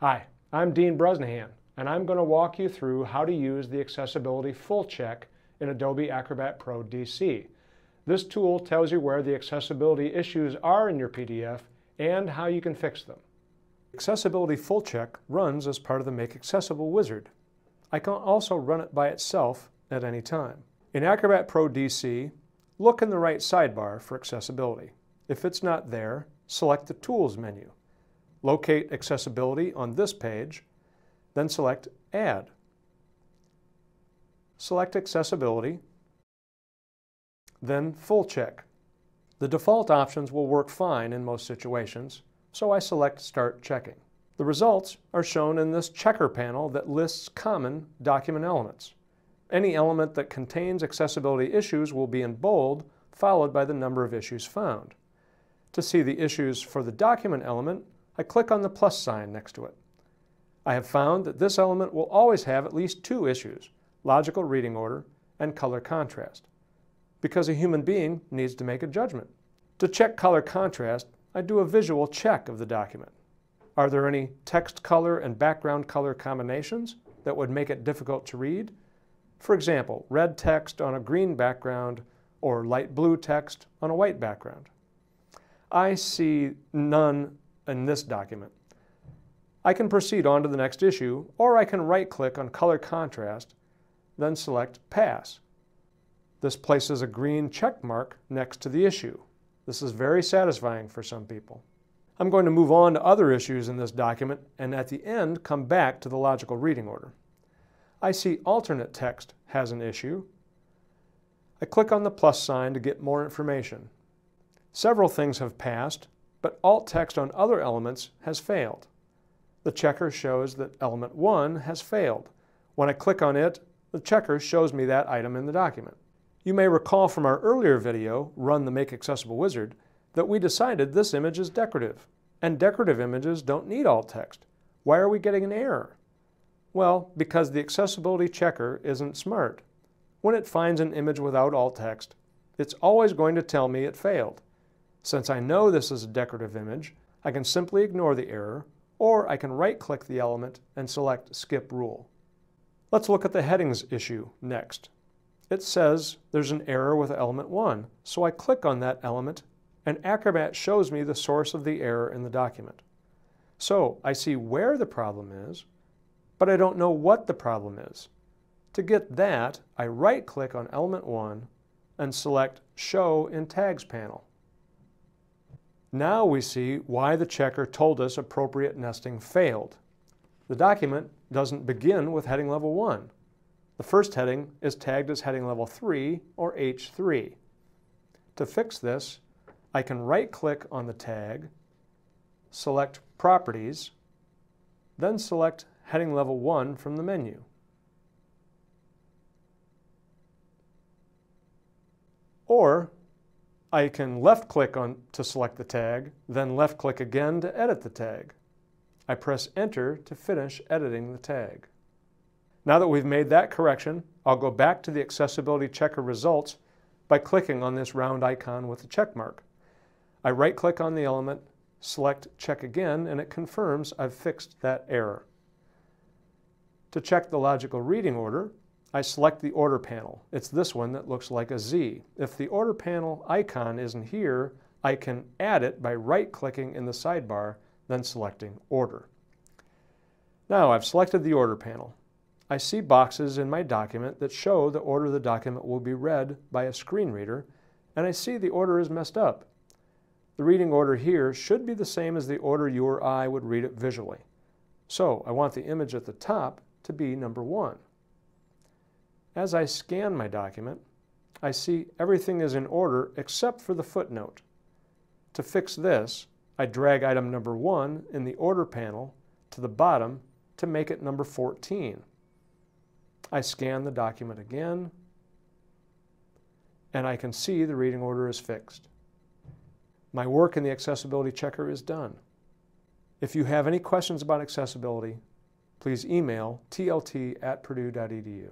Hi, I'm Dean Bresnahan, and I'm going to walk you through how to use the Accessibility Full Check in Adobe Acrobat Pro DC. This tool tells you where the accessibility issues are in your PDF and how you can fix them. Accessibility Full Check runs as part of the Make Accessible wizard. I can also run it by itself at any time. In Acrobat Pro DC, look in the right sidebar for accessibility. If it's not there, select the Tools menu. Locate Accessibility on this page, then select Add. Select Accessibility, then Full Check. The default options will work fine in most situations, so I select Start Checking. The results are shown in this checker panel that lists common document elements. Any element that contains accessibility issues will be in bold, followed by the number of issues found. To see the issues for the document element, I click on the plus sign next to it. I have found that this element will always have at least two issues, logical reading order and color contrast, because a human being needs to make a judgment. To check color contrast, I do a visual check of the document. Are there any text color and background color combinations that would make it difficult to read? For example, red text on a green background or light blue text on a white background. I see none in this document. I can proceed on to the next issue, or I can right-click on Color Contrast, then select Pass. This places a green check mark next to the issue. This is very satisfying for some people. I'm going to move on to other issues in this document and at the end come back to the logical reading order. I see alternate text has an issue. I click on the plus sign to get more information. Several things have passed, but alt text on other elements has failed. The checker shows that element 1 has failed. When I click on it, the checker shows me that item in the document. You may recall from our earlier video, Run the Make Accessible Wizard, that we decided this image is decorative, and decorative images don't need alt text. Why are we getting an error? Well, because the accessibility checker isn't smart. When it finds an image without alt text, it's always going to tell me it failed. Since I know this is a decorative image, I can simply ignore the error, or I can right-click the element and select Skip Rule. Let's look at the headings issue next. It says there's an error with element 1, so I click on that element and Acrobat shows me the source of the error in the document. So I see where the problem is, but I don't know what the problem is. To get that, I right-click on element 1 and select Show in Tags panel. Now we see why the checker told us appropriate nesting failed. The document doesn't begin with heading level 1. The first heading is tagged as heading level 3 or H3. To fix this, I can right-click on the tag, select Properties, then select heading level 1 from the menu. Or I can left click on to select the tag, then left click again to edit the tag. I press enter to finish editing the tag. Now that we've made that correction, I'll go back to the accessibility checker results by clicking on this round icon with the check mark. I right click on the element, select check again, and it confirms I've fixed that error. To check the logical reading order, I select the order panel. It's this one that looks like a Z. If the order panel icon isn't here, I can add it by right-clicking in the sidebar, then selecting Order. Now I've selected the order panel. I see boxes in my document that show the order the document will be read by a screen reader, and I see the order is messed up. The reading order here should be the same as the order you or I would read it visually. So I want the image at the top to be number one. As I scan my document, I see everything is in order except for the footnote. To fix this, I drag item number 1 in the order panel to the bottom to make it number 14. I scan the document again, and I can see the reading order is fixed. My work in the accessibility checker is done. If you have any questions about accessibility, please email tlt at purdue.edu.